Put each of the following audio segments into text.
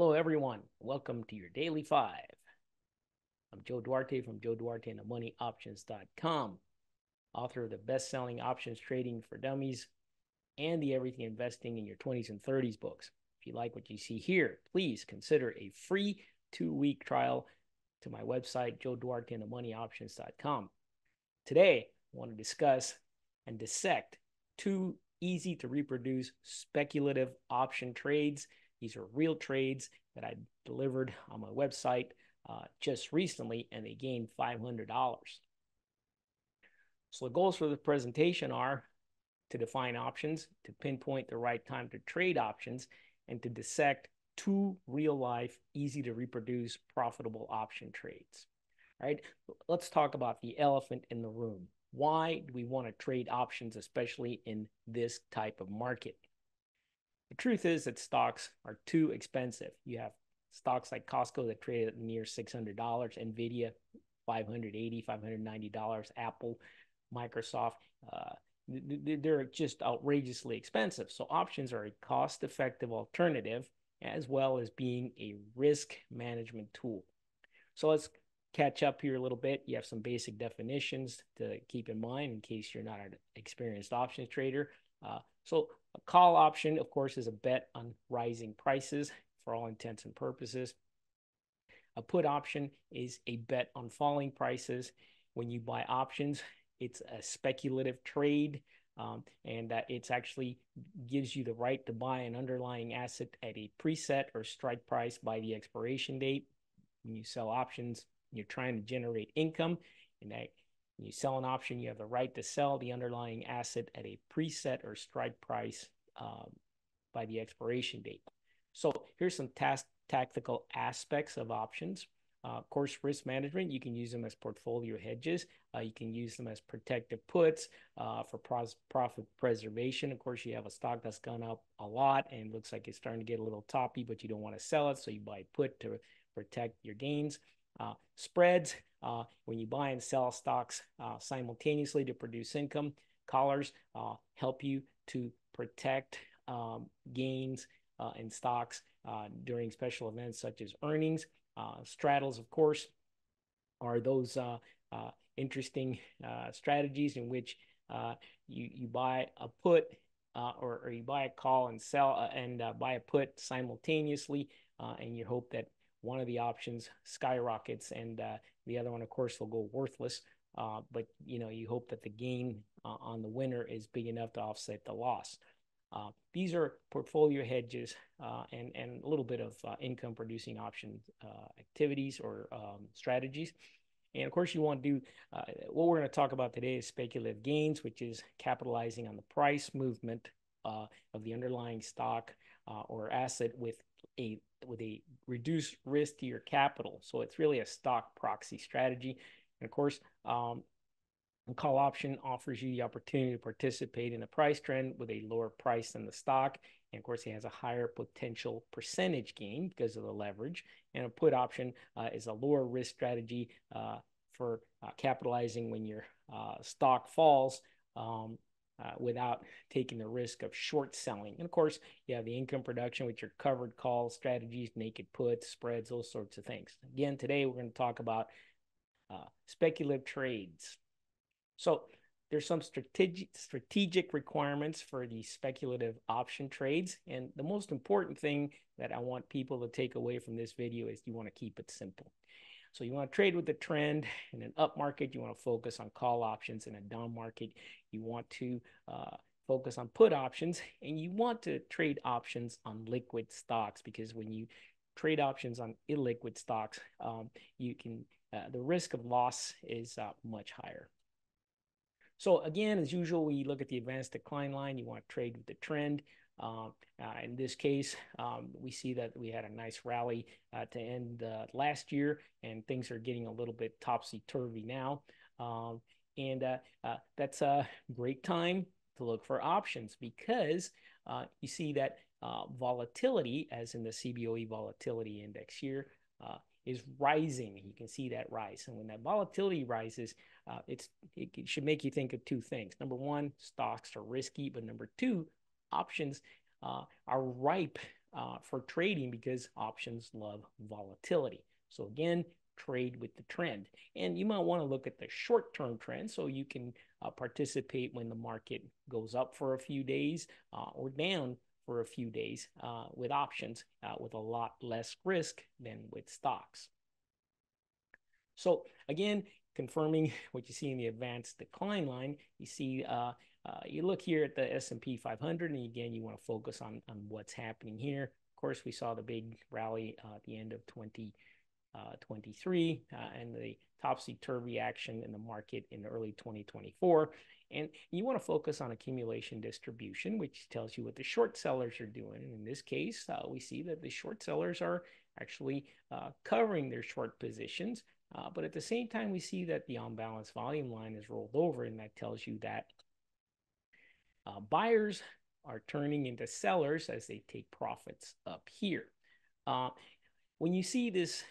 Hello, everyone. Welcome to your Daily Five. I'm Joe Duarte from Joe Duarte in the Money MoneyOptions.com, author of the best selling Options Trading for Dummies and the Everything Investing in Your 20s and 30s books. If you like what you see here, please consider a free two week trial to my website, Joe Duarte in the Money MoneyOptions.com. Today, I want to discuss and dissect two easy to reproduce speculative option trades these are real trades that I delivered on my website uh, just recently, and they gained $500. So the goals for the presentation are to define options, to pinpoint the right time to trade options, and to dissect two real life, easy to reproduce, profitable option trades. All right, let's talk about the elephant in the room. Why do we want to trade options, especially in this type of market? The truth is that stocks are too expensive. You have stocks like Costco that trade at near $600, Nvidia $580, $590, Apple, Microsoft. Uh, they're just outrageously expensive. So options are a cost-effective alternative as well as being a risk management tool. So let's catch up here a little bit. You have some basic definitions to keep in mind in case you're not an experienced options trader. Uh, so a call option, of course, is a bet on rising prices for all intents and purposes. A put option is a bet on falling prices. When you buy options, it's a speculative trade, um, and that it's actually gives you the right to buy an underlying asset at a preset or strike price by the expiration date. When you sell options, you're trying to generate income, and that when you sell an option, you have the right to sell the underlying asset at a preset or strike price um, by the expiration date. So here's some task, tactical aspects of options. Uh, of course, risk management, you can use them as portfolio hedges. Uh, you can use them as protective puts uh, for pros- profit preservation. Of course, you have a stock that's gone up a lot and looks like it's starting to get a little toppy, but you don't want to sell it. So you buy put to protect your gains. Uh, spreads, uh, when you buy and sell stocks uh, simultaneously to produce income, collars uh, help you to protect um, gains uh, in stocks uh, during special events such as earnings. straddles, of course, are those interesting strategies in which you, you buy a put or, or, you buy a call and sell and buy a put simultaneously, and you hope that one of the options skyrockets and uh, the other one, of course, will go worthless. Uh, but you know, you hope that the gain uh, on the winner is big enough to offset the loss. Uh, these are portfolio hedges uh, and and a little bit of uh, income producing option activities or um, strategies. And of course, you want to do what we're going to talk about today is speculative gains, which is capitalizing on the price movement of the underlying stock or asset with a with a reduced risk to your capital. So it's really a stock proxy strategy. And of course, um, call option offers you the opportunity to participate in a price trend with a lower price than the stock. And of course, it has a higher potential percentage gain because of the leverage. And a put option uh, is a lower risk strategy uh, for uh, capitalizing when your uh, stock falls um, uh, without taking the risk of short selling. And of course, you have the income production with your covered call strategies, naked puts, spreads, those sorts of things. Again, today we're going to talk about uh, speculative trades. So there's some strategic strategic requirements for the speculative option trades. And the most important thing that I want people to take away from this video is you want to keep it simple. So you want to trade with the trend in an up market. You want to focus on call options in a down market. You want to uh, focus on put options and you want to trade options on liquid stocks because when you trade options on illiquid stocks, um, you can uh, the risk of loss is uh, much higher. So again, as usual, we look at the advance decline line. You want to trade with the trend. Um, uh, in this case, um, we see that we had a nice rally uh, to end last year, and things are getting a little bit topsy turvy now. Um, and uh, that's a great time to look for options because you see that volatility, as in the CBOE volatility index here, is rising. You can see that rise. And when that volatility rises, uh, it's it should make you think of two things. Number one, stocks are risky, but number two, options uh, are ripe uh, for trading because options love volatility. So again, trade with the trend. And you might want to look at the short term trend so you can uh, participate when the market goes up for a few days uh, or down for a few days uh, with options uh, with a lot less risk than with stocks. So again, confirming what you see in the advance decline line, you see uh, uh, you look here at the S&P 500, and again, you want to focus on, on what's happening here. Of course, we saw the big rally uh, at the end of 2023 uh, uh, and the topsy-turvy action in the market in early 2024. And you want to focus on accumulation distribution, which tells you what the short sellers are doing. And in this case, uh, we see that the short sellers are actually covering their short positions. But at the same time, we see that the on balance volume line is rolled over, and that tells you that uh, buyers are turning into sellers as they take profits up here. Uh, when you see this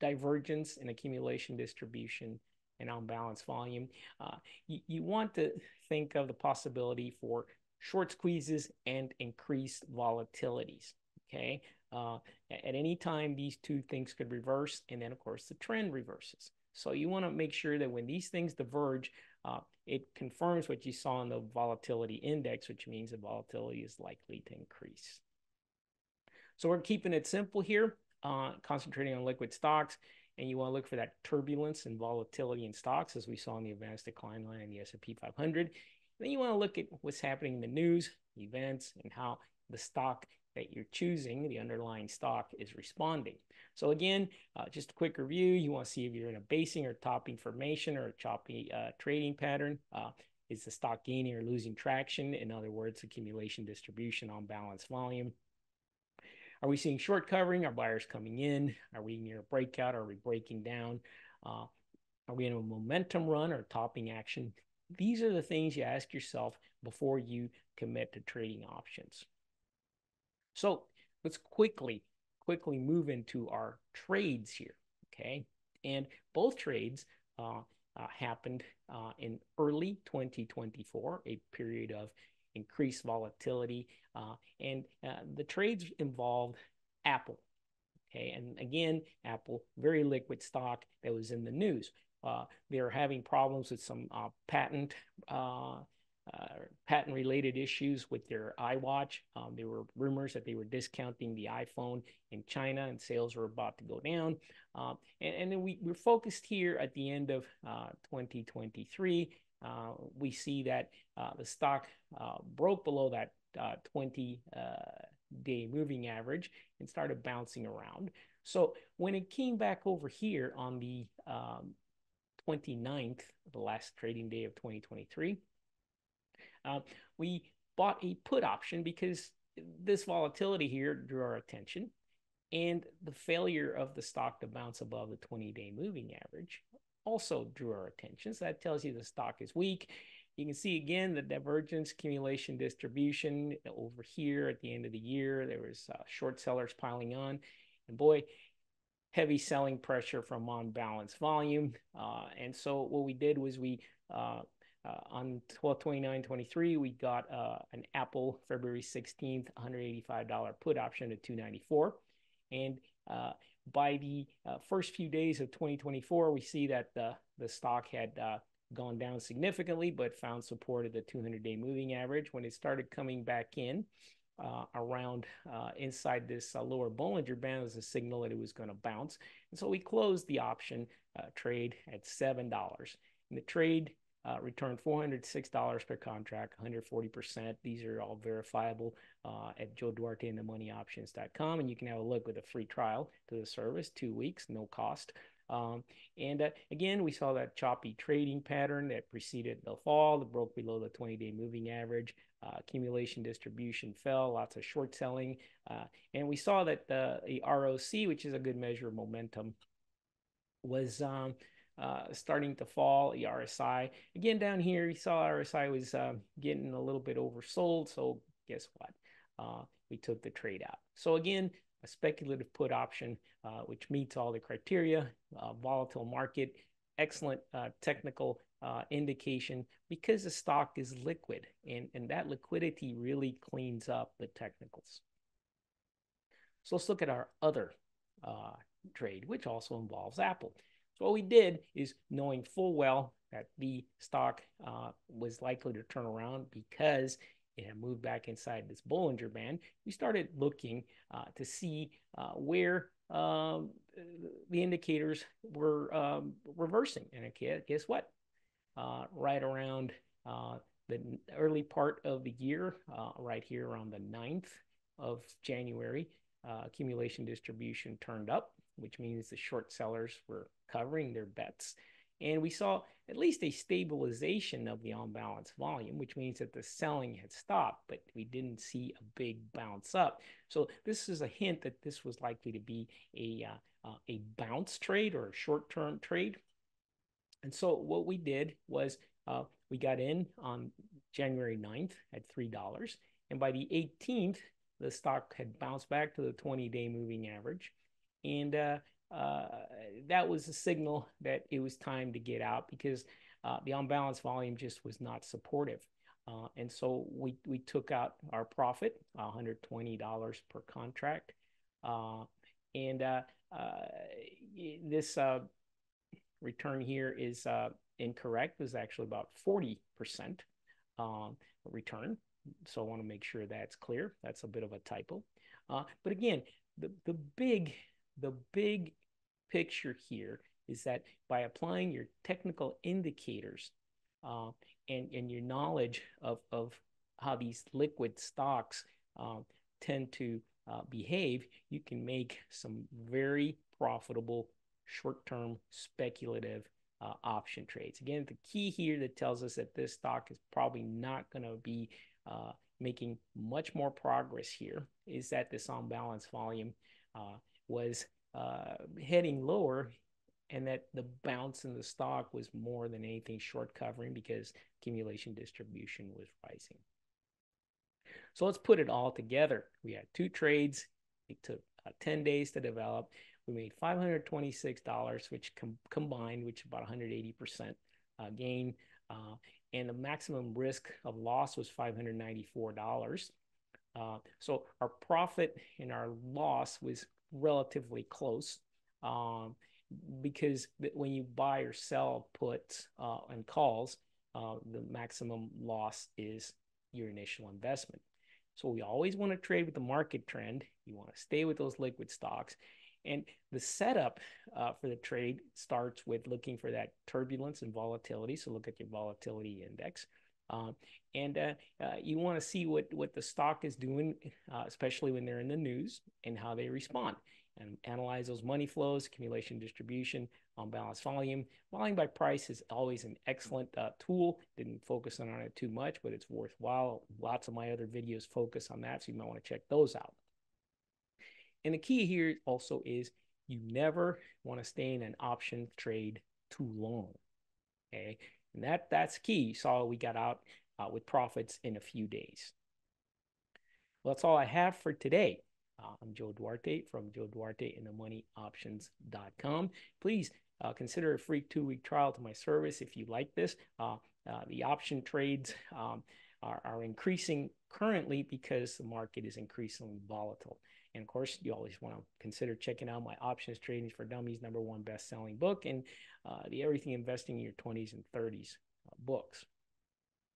divergence in accumulation distribution and on balance volume, uh, you, you want to think of the possibility for short squeezes and increased volatilities. Okay. Uh, at any time, these two things could reverse, and then, of course, the trend reverses. So you want to make sure that when these things diverge, uh, it confirms what you saw in the volatility index, which means the volatility is likely to increase. So we're keeping it simple here, uh, concentrating on liquid stocks, and you want to look for that turbulence and volatility in stocks, as we saw in the advance decline line in the S&P 500. Then you want to look at what's happening in the news, events, and how the stock that you're choosing, the underlying stock, is responding. So again, uh, just a quick review. You want to see if you're in a basing or topping formation or a choppy uh, trading pattern. Uh, is the stock gaining or losing traction? In other words, accumulation, distribution, on balance volume. Are we seeing short covering? Are buyers coming in? Are we near a breakout? Are we breaking down? Uh, are we in a momentum run or topping action? These are the things you ask yourself before you commit to trading options. So let's quickly, quickly move into our trades here. Okay. And both trades uh, uh, happened uh, in early 2024, a period of increased volatility. Uh, and uh, the trades involved Apple. Okay. And again, Apple, very liquid stock that was in the news. Uh, they're having problems with some patent uh, patent related issues with their iWatch. Um, there were rumors that they were discounting the iPhone in China and sales were about to go down. Um, and, and, then we, we're focused here at the end of uh, 2023. Uh, we see that uh, the stock uh, broke below that uh, 20 day moving average and started bouncing around. So when it came back over here on the um, 29th, the last trading day of 2023, uh, we bought a put option because this volatility here drew our attention and the failure of the stock to bounce above the 20 day moving average also drew our attention. So that tells you the stock is weak. You can see again the divergence, accumulation, distribution over here at the end of the year. There was uh, short sellers piling on, and boy, heavy selling pressure from on balance volume. Uh, and so what we did was we uh, uh, on 12 29 23 we got uh, an apple february 16th $185 put option at 294 and uh, by the uh, first few days of 2024 we see that the, the stock had uh, gone down significantly but found support at the 200 day moving average when it started coming back in uh, around inside this lower Bollinger Band was a signal that it was going to bounce. And so we closed the option trade at $7. And the trade uh, returned $406 per contract, 140%. These are all verifiable uh, at Joe Duarte in the moneyoptions.com. And you can have a look with a free trial to the service, two weeks, no cost. Um, and uh, again, we saw that choppy trading pattern that preceded the fall, that broke below the 20 day moving average. Uh, accumulation distribution fell, lots of short selling. Uh, and we saw that the, the ROC, which is a good measure of momentum, was um, uh, starting to fall. The RSI again down here, you saw RSI was uh, getting a little bit oversold. So guess what? Uh, we took the trade out. So again, a speculative put option, uh, which meets all the criteria. Uh, volatile market, excellent technical indication because the stock is liquid, and and that liquidity really cleans up the technicals. So let's look at our other trade, which also involves Apple. So what we did is knowing full well that the stock uh, was likely to turn around because it had moved back inside this Bollinger Band, we started looking uh, to see uh, where um, the indicators were um, reversing. And guess what? Uh, right around uh, the early part of the year, uh, right here around the 9th of January, accumulation distribution turned up, which means the short sellers were covering their bets. And we saw at least a stabilization of the on balance volume, which means that the selling had stopped, but we didn't see a big bounce up. So this is a hint that this was likely to be a, uh, uh, a bounce trade or a short term trade. And so what we did was uh, we got in on January 9th at $3. And by the 18th, the stock had bounced back to the 20 day moving average. And uh, uh, that was a signal that it was time to get out because uh, the on balance volume just was not supportive. Uh, and so we, we took out our profit, $120 per contract. Uh, and uh, this return here is incorrect. It was actually about 40% um, return. So I want to make sure that's clear. That's a bit of a typo. but again, the, the big the big picture here is that by applying your technical indicators uh, and, and your knowledge of, of how these liquid stocks uh, tend to uh, behave, you can make some very profitable short-term speculative uh, option trades. Again, the key here that tells us that this stock is probably not going to be uh, making much more progress here is that this on balance volume uh, was uh, heading lower and that the bounce in the stock was more than anything short covering because accumulation distribution was rising. So let's put it all together. We had two trades. It took uh, 10 days to develop. We made $526, which com- combined, which about 180% uh, gain. Uh, and the maximum risk of loss was $594. Uh, so our profit and our loss was relatively close um, because when you buy or sell puts uh, and calls, uh, the maximum loss is your initial investment. So we always want to trade with the market trend. You want to stay with those liquid stocks. And the setup uh, for the trade starts with looking for that turbulence and volatility. So look at your volatility index. Um, and uh, uh, you want to see what, what the stock is doing, uh, especially when they're in the news and how they respond. And analyze those money flows, accumulation, distribution, on balance volume. Volume by price is always an excellent uh, tool. Didn't focus on it too much, but it's worthwhile. Lots of my other videos focus on that, so you might want to check those out. And the key here also is you never want to stay in an option trade too long. Okay, and that that's key. Saw we got out uh, with profits in a few days. Well, that's all I have for today. Uh, I'm Joe Duarte from Joe Duarte in the Money moneyoptions.com. Please uh, consider a free two week trial to my service if you like this. Uh, uh, the option trades um, are, are increasing currently because the market is increasingly volatile. And of course, you always want to consider checking out my Options Trading for Dummies number one best selling book and uh, the Everything Investing in Your 20s and 30s uh, books.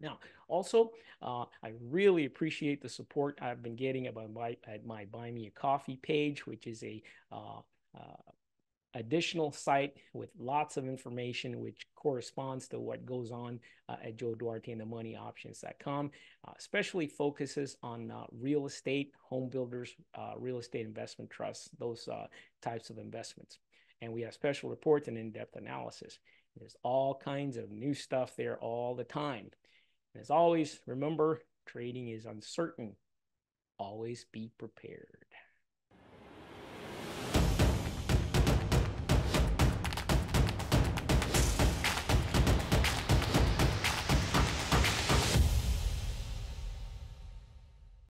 Now, also, uh, I really appreciate the support I've been getting about my, at my Buy Me a Coffee page, which is a uh, uh, additional site with lots of information which corresponds to what goes on uh, at Joe Duarte in the moneyoptions.com, uh, especially focuses on uh, real estate, home builders, uh, real estate investment trusts, those uh, types of investments. And we have special reports and in-depth analysis. There's all kinds of new stuff there all the time. And as always, remember, trading is uncertain. Always be prepared.